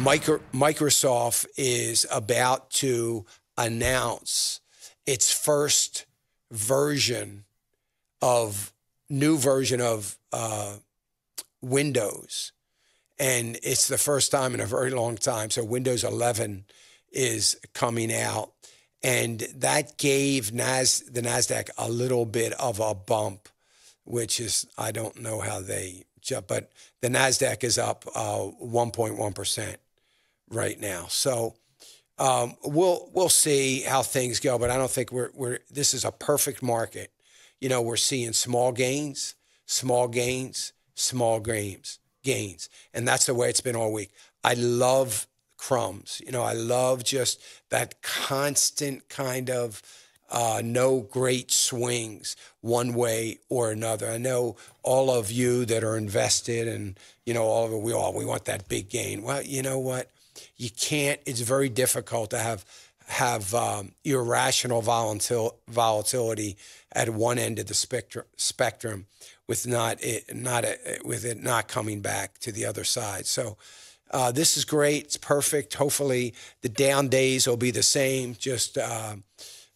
Micro, Microsoft is about to announce its first version of new version of uh, Windows, and it's the first time in a very long time. So Windows 11 is coming out, and that gave Nas the Nasdaq a little bit of a bump, which is I don't know how they, but the Nasdaq is up uh, 1.1 percent right now. So. Um, we'll we'll see how things go, but I don't think we're we're this is a perfect market. You know, we're seeing small gains, small gains, small gains, gains, and that's the way it's been all week. I love crumbs. You know, I love just that constant kind of uh, no great swings one way or another. I know all of you that are invested, and you know, all of it, we all we want that big gain. Well, you know what? You can't. It's very difficult to have have um, irrational volatil- volatility at one end of the spectrum, spectrum with not it, not a, with it not coming back to the other side. So uh, this is great. It's perfect. Hopefully the down days will be the same, just uh,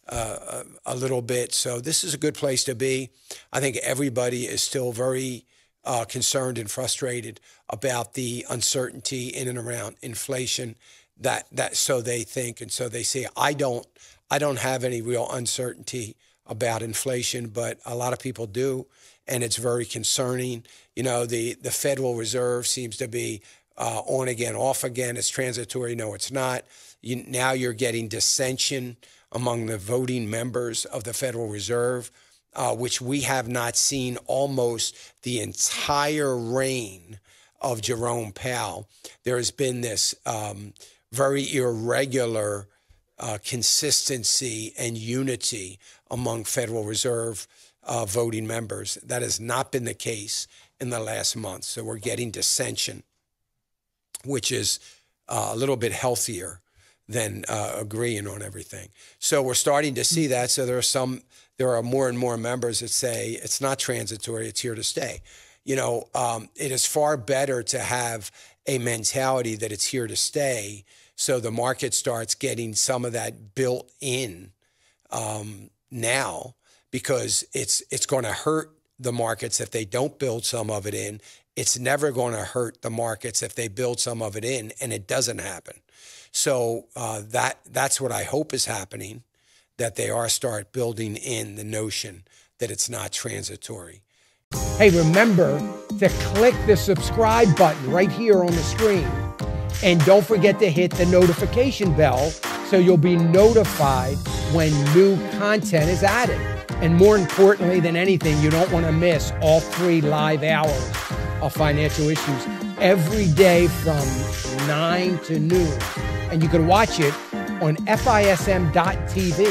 uh, a little bit. So this is a good place to be. I think everybody is still very uh, concerned and frustrated about the uncertainty in and around inflation. That that so they think and so they say. I don't. I don't have any real uncertainty about inflation, but a lot of people do, and it's very concerning. You know, the the Federal Reserve seems to be uh, on again, off again. It's transitory. No, it's not. You, now you're getting dissension among the voting members of the Federal Reserve uh, which we have not seen almost the entire reign of Jerome Powell. There has been this um, very irregular uh, consistency and unity among Federal Reserve uh, voting members. That has not been the case in the last month. So we're getting dissension, which is uh, a little bit healthier than uh, agreeing on everything. So we're starting to see that. So there are some there are more and more members that say it's not transitory, it's here to stay. You know, um, it is far better to have a mentality that it's here to stay so the market starts getting some of that built in um, now because it's it's going to hurt the markets if they don't build some of it in. It's never going to hurt the markets if they build some of it in, and it doesn't happen. So uh, that that's what I hope is happening that they are start building in the notion that it's not transitory. Hey, remember to click the subscribe button right here on the screen. And don't forget to hit the notification bell so you'll be notified when new content is added. And more importantly than anything, you don't want to miss all three live hours of financial issues every day from 9 to noon. And you can watch it on FISM.tv.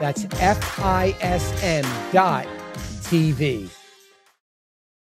That's FISM.tv.